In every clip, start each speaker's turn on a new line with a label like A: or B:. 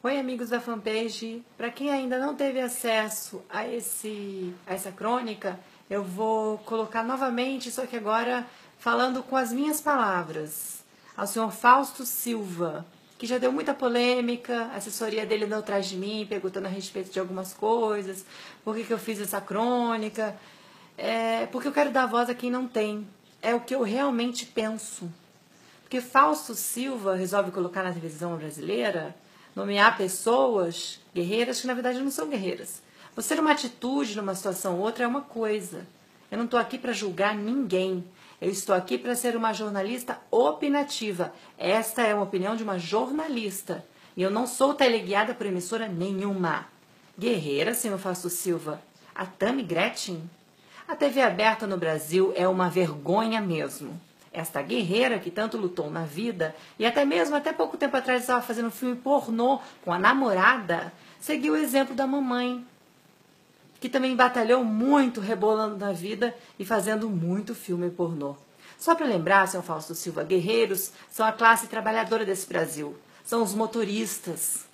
A: Oi, amigos da fanpage. Para quem ainda não teve acesso a, esse, a essa crônica, eu vou colocar novamente, só que agora falando com as minhas palavras, ao senhor Fausto Silva, que já deu muita polêmica, a assessoria dele não atrás de mim, perguntando a respeito de algumas coisas, por que, que eu fiz essa crônica. É, porque eu quero dar voz a quem não tem. É o que eu realmente penso. Porque Fausto Silva resolve colocar na televisão brasileira nomear pessoas guerreiras que na verdade não são guerreiras. Você uma atitude numa situação ou outra é uma coisa. Eu não estou aqui para julgar ninguém. Eu estou aqui para ser uma jornalista opinativa. Esta é uma opinião de uma jornalista. E eu não sou teleguiada por emissora nenhuma. Guerreira, senhor Fausto Silva. A Tami Gretchen? A TV aberta no Brasil é uma vergonha mesmo. Esta guerreira que tanto lutou na vida e até mesmo até pouco tempo atrás estava fazendo um filme pornô com a namorada, seguiu o exemplo da mamãe, que também batalhou muito rebolando na vida e fazendo muito filme pornô. Só para lembrar, seu Fausto Silva, guerreiros são a classe trabalhadora desse Brasil. São os motoristas.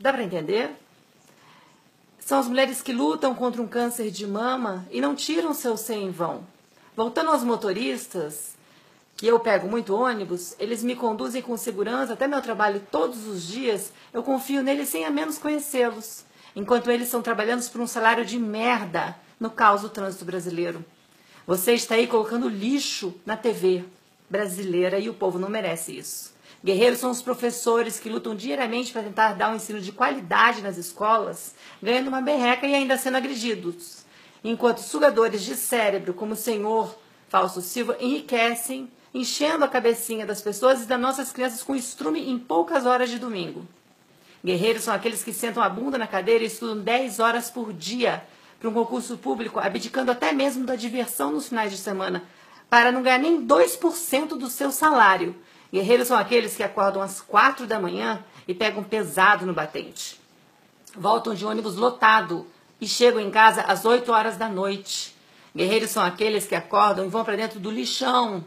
A: Dá para entender? São as mulheres que lutam contra um câncer de mama e não tiram seu ser em vão. Voltando aos motoristas, que eu pego muito ônibus, eles me conduzem com segurança até meu trabalho todos os dias, eu confio neles sem a menos conhecê-los, enquanto eles estão trabalhando por um salário de merda no caos do trânsito brasileiro. Você está aí colocando lixo na TV brasileira e o povo não merece isso. Guerreiros são os professores que lutam diariamente para tentar dar um ensino de qualidade nas escolas, ganhando uma berreca e ainda sendo agredidos enquanto sugadores de cérebro, como o senhor Fausto Silva, enriquecem, enchendo a cabecinha das pessoas e das nossas crianças com estrume em poucas horas de domingo. Guerreiros são aqueles que sentam a bunda na cadeira e estudam 10 horas por dia para um concurso público, abdicando até mesmo da diversão nos finais de semana, para não ganhar nem 2% do seu salário. Guerreiros são aqueles que acordam às 4 da manhã e pegam pesado no batente. Voltam de ônibus lotado e chegam em casa às 8 horas da noite. Guerreiros são aqueles que acordam e vão para dentro do lixão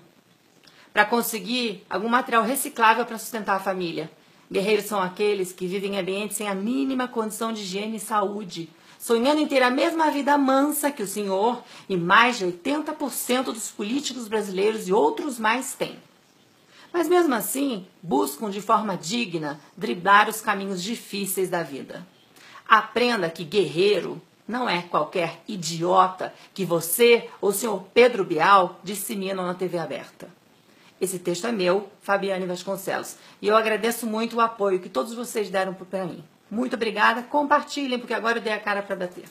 A: para conseguir algum material reciclável para sustentar a família. Guerreiros são aqueles que vivem em ambientes sem a mínima condição de higiene e saúde, sonhando em ter a mesma vida mansa que o senhor e mais de 80% dos políticos brasileiros e outros mais têm. Mas mesmo assim, buscam de forma digna driblar os caminhos difíceis da vida. Aprenda que guerreiro não é qualquer idiota que você ou o senhor Pedro Bial disseminam na TV aberta. Esse texto é meu, Fabiane Vasconcelos, e eu agradeço muito o apoio que todos vocês deram para mim. Muito obrigada, compartilhem, porque agora eu dei a cara para bater.